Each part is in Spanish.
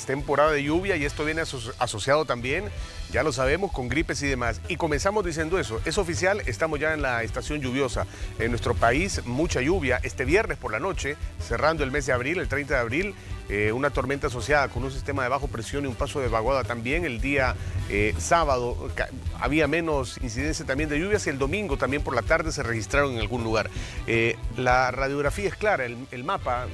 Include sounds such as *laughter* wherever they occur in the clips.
es temporada de lluvia y esto viene asociado también, ya lo sabemos, con gripes y demás. Y comenzamos diciendo eso, es oficial, estamos ya en la estación lluviosa. En nuestro país, mucha lluvia. Este viernes por la noche, cerrando el mes de abril, el 30 de abril, eh, una tormenta asociada con un sistema de bajo presión y un paso de vaguada también. El día eh, sábado había menos incidencia también de lluvias y el domingo también por la tarde se registraron en algún lugar. Eh, la radiografía es clara, el mapa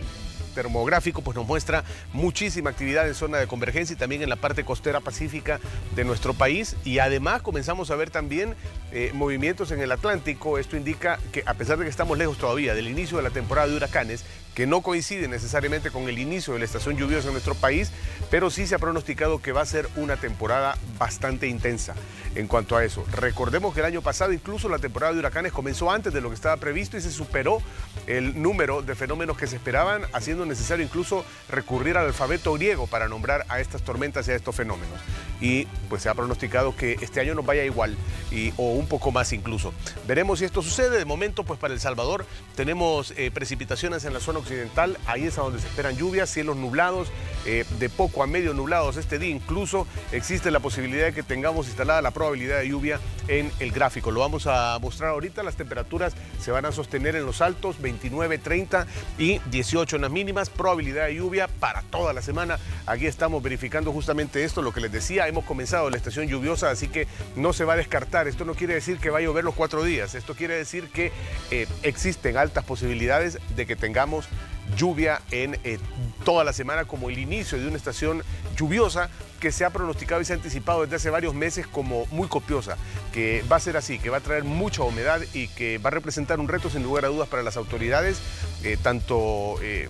termográfico pues nos muestra muchísima actividad en zona de convergencia y también en la parte costera pacífica de nuestro país y además comenzamos a ver también eh, movimientos en el Atlántico. Esto indica que a pesar de que estamos lejos todavía del inicio de la temporada de huracanes, que no coincide necesariamente con el inicio de la estación lluviosa en nuestro país, pero sí se ha pronosticado que va a ser una temporada bastante intensa en cuanto a eso. Recordemos que el año pasado incluso la temporada de huracanes comenzó antes de lo que estaba previsto y se superó el número de fenómenos que se esperaban, haciendo necesario incluso recurrir al alfabeto griego para nombrar a estas tormentas y a estos fenómenos. Y pues se ha pronosticado que este año nos vaya igual y, o un poco más incluso. Veremos si esto sucede. De momento, pues para El Salvador tenemos eh, precipitaciones en la zona occidental, ahí es a donde se esperan lluvias, cielos nublados, eh, de poco a medio nublados este día. Incluso existe la posibilidad de que tengamos instalada la probabilidad de lluvia en el gráfico. Lo vamos a mostrar ahorita. Las temperaturas se van a sostener en los altos, 29, 30 y 18 en las mínimas. Probabilidad de lluvia para toda la semana. Aquí estamos verificando justamente esto, lo que les decía. Hemos comenzado la estación lluviosa, así que no se va a descartar. Esto no quiere decir que va a llover los cuatro días. Esto quiere decir que eh, existen altas posibilidades de que tengamos lluvia en eh, toda la semana como el inicio de una estación lluviosa que se ha pronosticado y se ha anticipado desde hace varios meses como muy copiosa, que va a ser así, que va a traer mucha humedad y que va a representar un reto sin lugar a dudas para las autoridades, eh, tanto eh,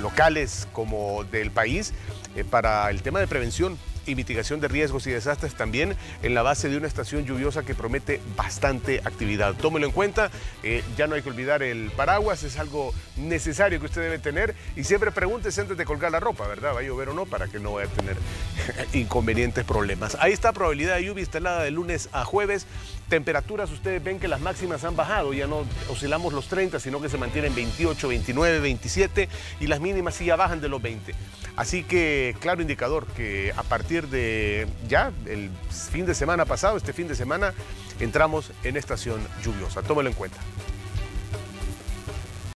locales como del país, para el tema de prevención y mitigación de riesgos y desastres también en la base de una estación lluviosa que promete bastante actividad. Tómelo en cuenta, eh, ya no hay que olvidar el paraguas, es algo necesario que usted debe tener y siempre pregúntese antes de colgar la ropa, ¿verdad? ¿Va a llover o no? Para que no vaya a tener *laughs* inconvenientes problemas. Ahí está probabilidad de lluvia instalada de lunes a jueves. Temperaturas, ustedes ven que las máximas han bajado, ya no oscilamos los 30, sino que se mantienen 28, 29, 27 y las mínimas sí ya bajan de los 20. Así que claro indicador que a de ya el fin de semana pasado, este fin de semana, entramos en estación lluviosa. Tómelo en cuenta.